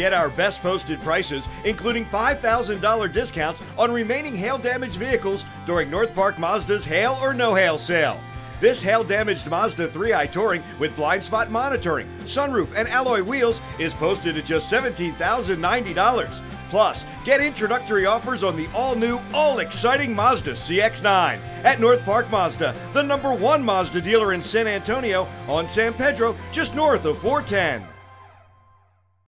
Get our best posted prices, including $5,000 discounts on remaining hail damaged vehicles during North Park Mazda's Hail or No Hail sale. This hail damaged Mazda 3i Touring with blind spot monitoring, sunroof, and alloy wheels is posted at just $17,090. Plus, get introductory offers on the all new, all exciting Mazda CX9 at North Park Mazda, the number one Mazda dealer in San Antonio on San Pedro, just north of 410.